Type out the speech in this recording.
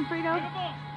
on, Frito?